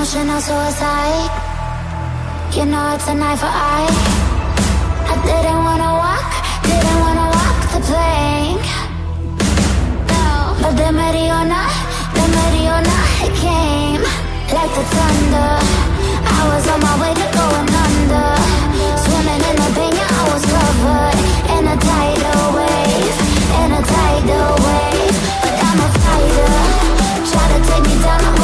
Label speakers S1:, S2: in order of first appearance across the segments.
S1: Emotional suicide. You know it's an eye for eye. I didn't wanna walk, didn't wanna walk the plank. No, but the Mariona, the Mariona, it came like the thunder. I was on my way to going under. Swimming in the pain, I was covered in a tidal wave, in a tidal wave. Take me down,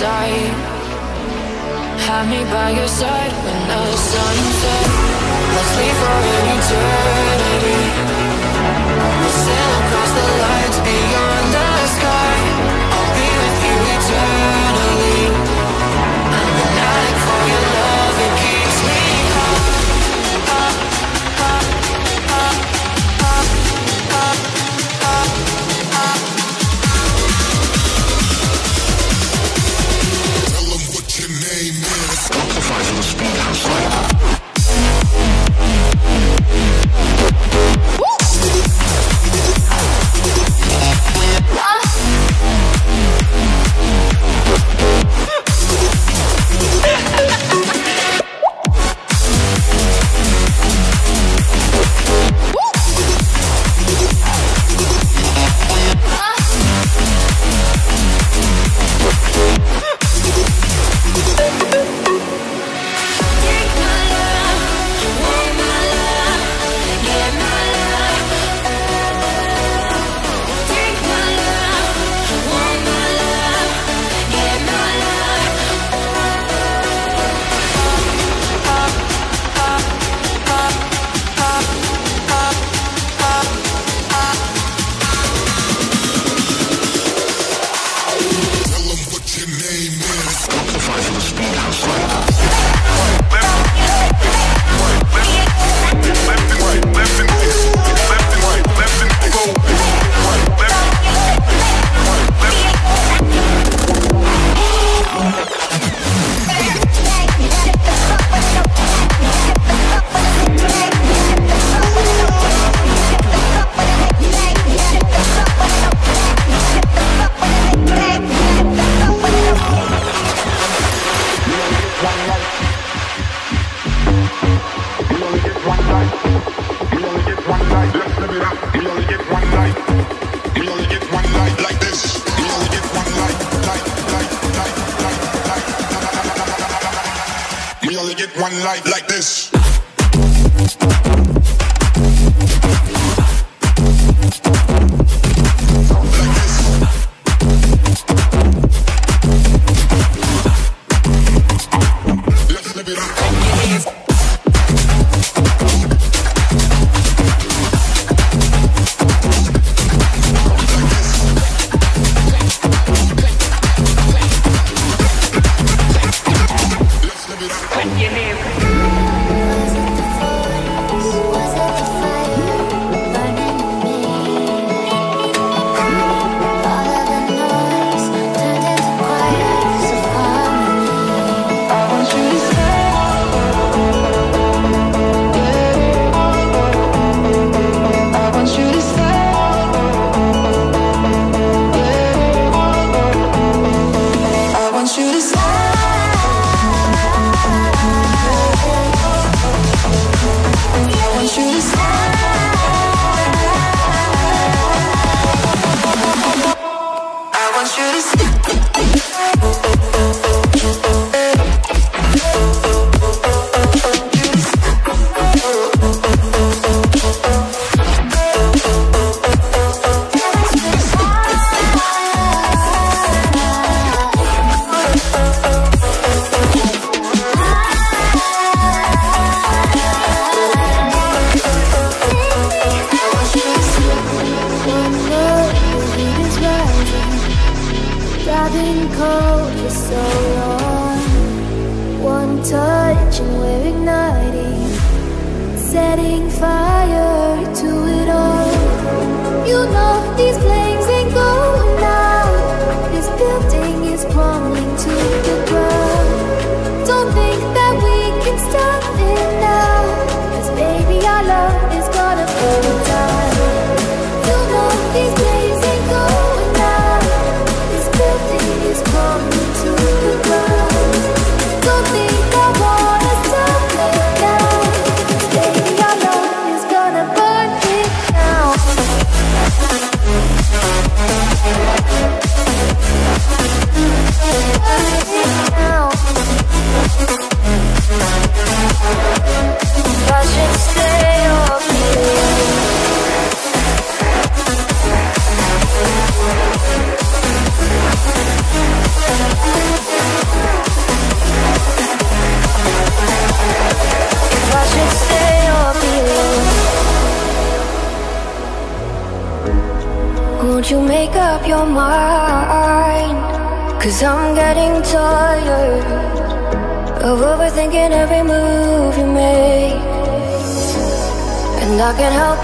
S2: side. Have me by your side when the sun sets. Let's leave for an eternity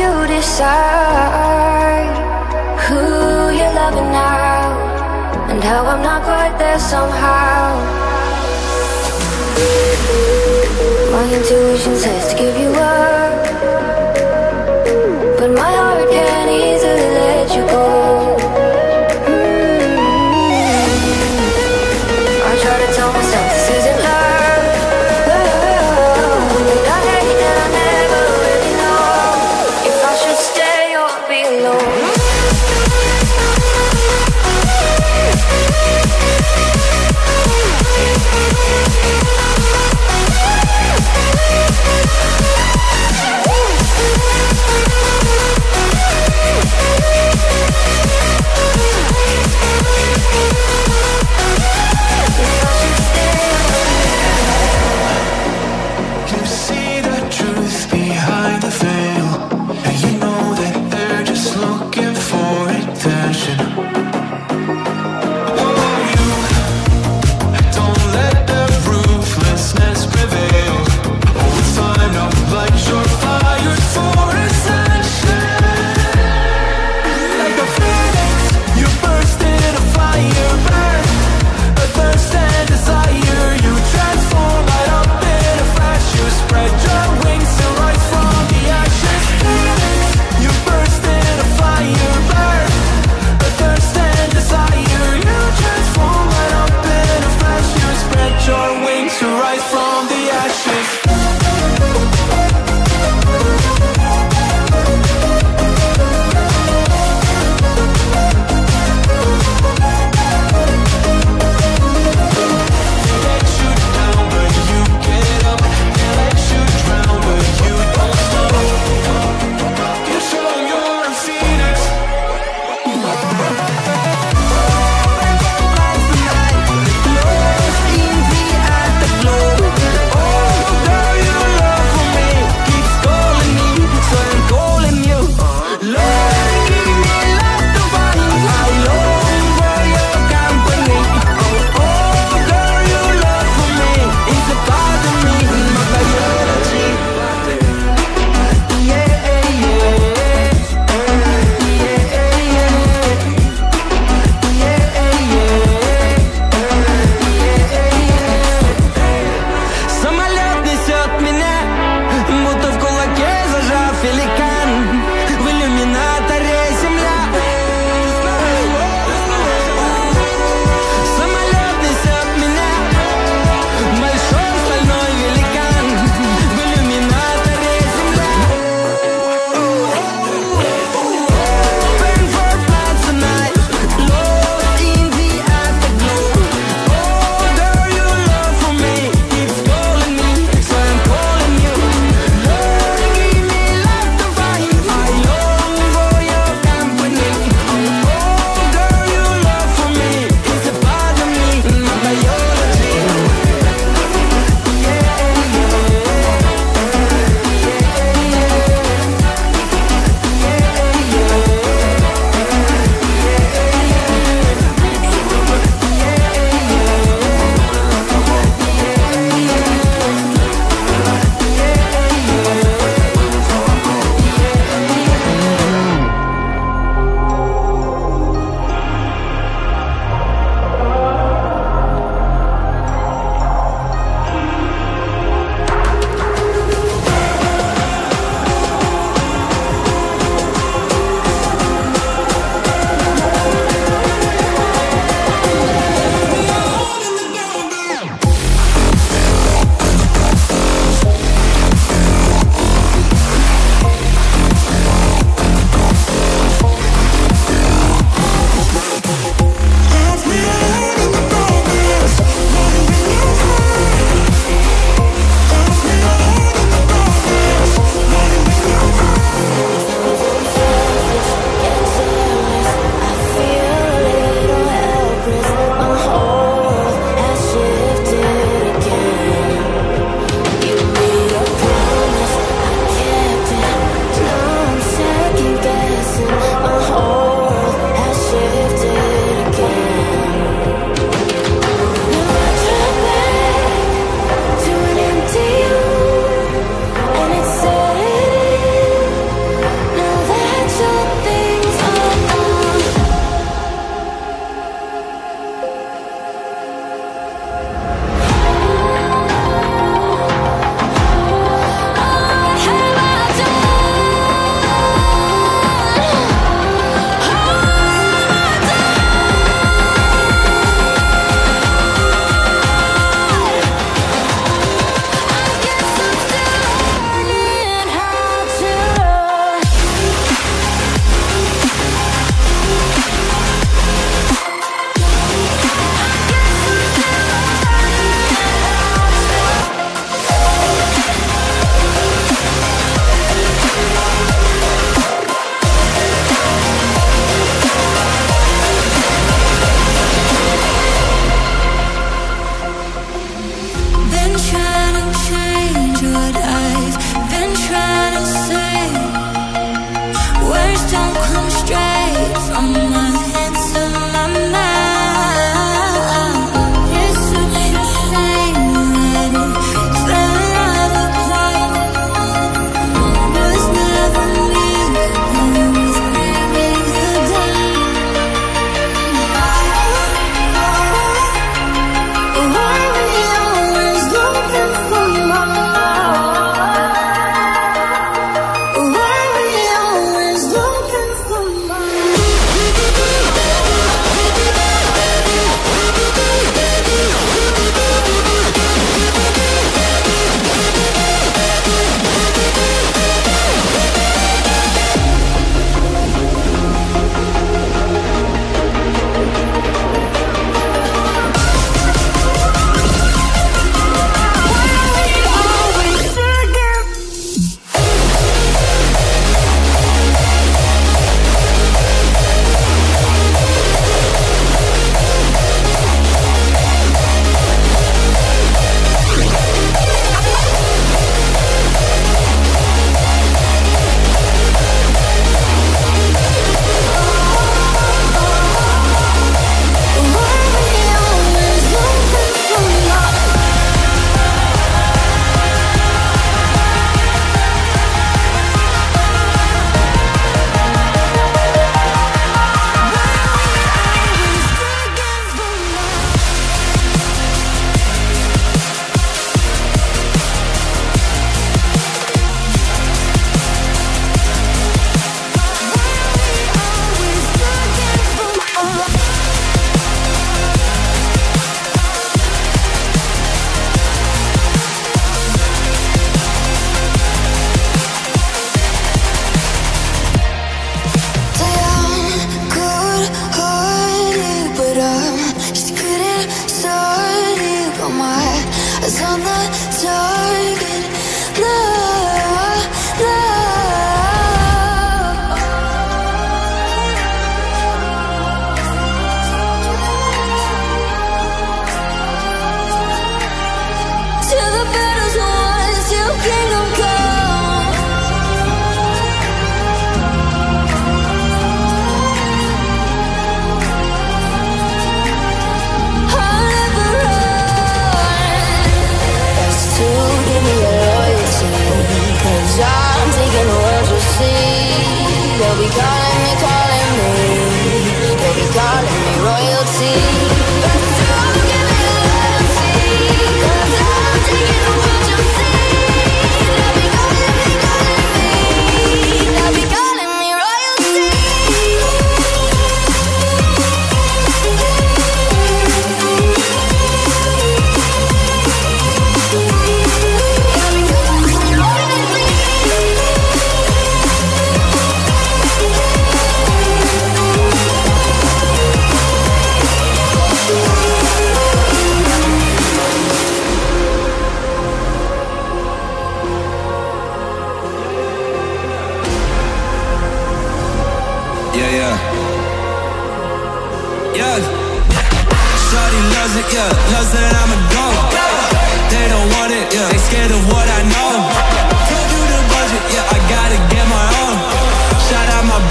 S2: you
S3: decide who you're loving now and how I'm not quite there somehow. My intuition says to give you up.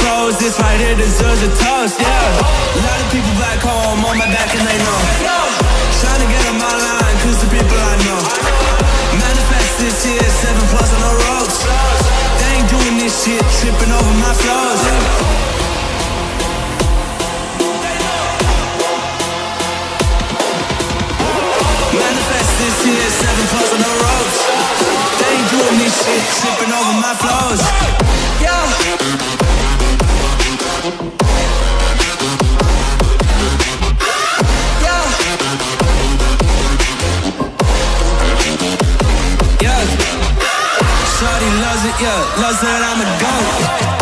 S4: Bros, this right here deserves a toast, yeah. A lot of people back home on my back and they know. Trying to get on my line, cause the people I know. Manifest this year, seven plus on the ropes. They ain't doing this shit, tripping over my flows. Manifest this year, seven plus on the ropes. They ain't doing this shit, tripping over my flows. Yeah. Yeah. Loves it, yeah. Loves that I'm a goat.